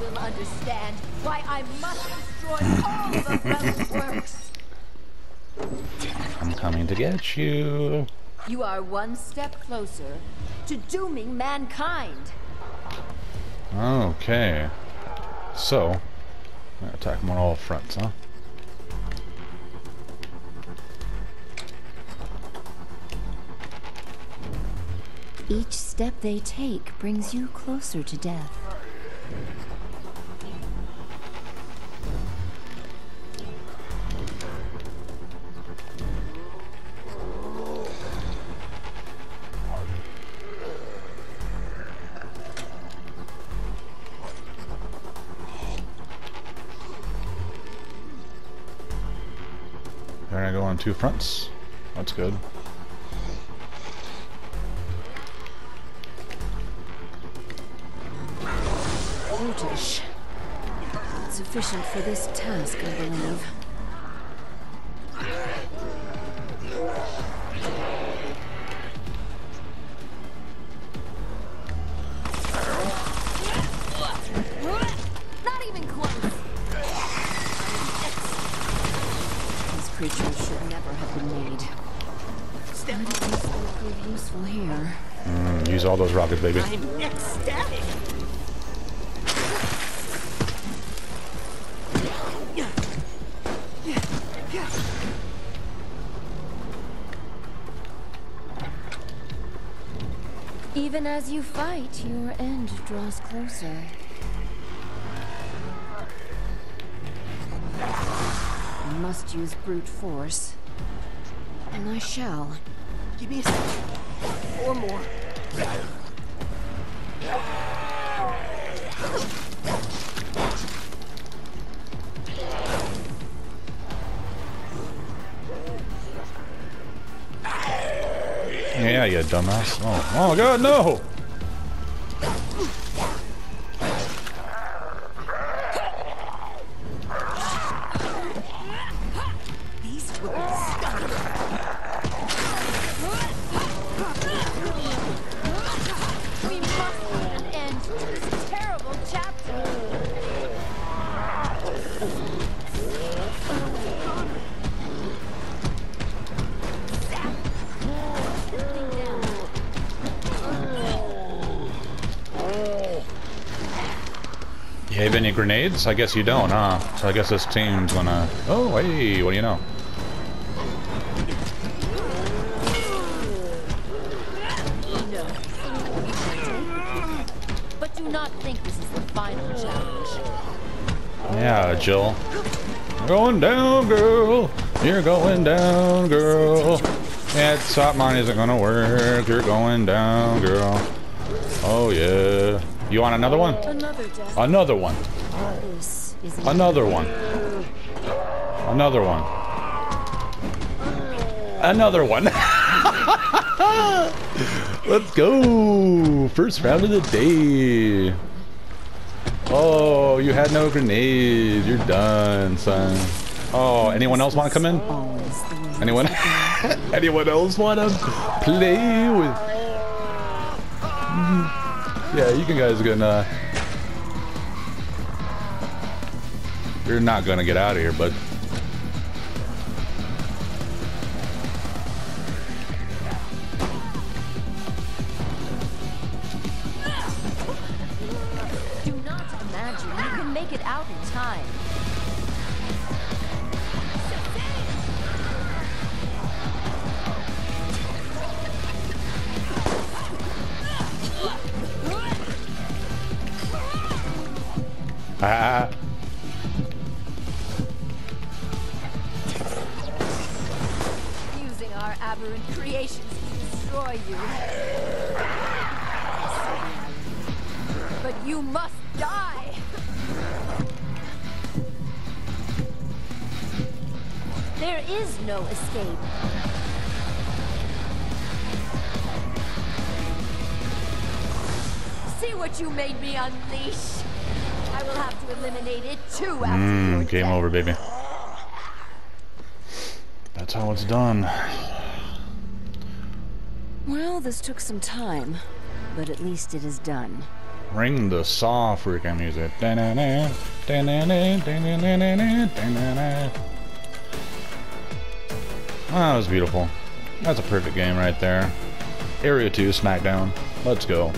will understand why I must destroy all the rebel works. I'm coming to get you. You are one step closer to dooming mankind. Okay. So, attack them on all fronts, huh? Each step they take brings you closer to death. They're gonna go on two fronts. That's good. Brutish. Sufficient for this task, I believe. Creatures should never have been made. But at least prove useful here. Mm, use all those rockets, baby. I'm ecstatic. Even as you fight, your end draws closer. Must use brute force. And I shall. Give me a second. Or more. Yeah, you dumbass. Oh, oh god, no! You have any grenades? I guess you don't, huh? So I guess this team's gonna... Oh, hey, what do you know? But do not think this is the final challenge. Yeah, Jill. You're going down, girl. You're going down, girl. That top mine isn't gonna work. You're going down, girl. Oh, yeah. You want another one? Another. Another one. Another one. Another one. Another one. Let's go. First round of the day. Oh, you had no grenades. You're done, son. Oh, anyone else want to come in? always the one. Anyone? anyone else want to play with? Yeah, you can guys gonna... Uh, you're not gonna get out of here, but. Do not imagine you can make it out in time. Ah. Using our aberrant creations to destroy you. But you must die! There is no escape. See what you made me unleash. I will have to eliminate it too mm, game death. over, baby. That's how it's done. Well, this took some time, but at least it is done. Ring the saw freaking music. Oh, that was beautiful. That's a perfect game right there. Area 2 SmackDown. Let's go.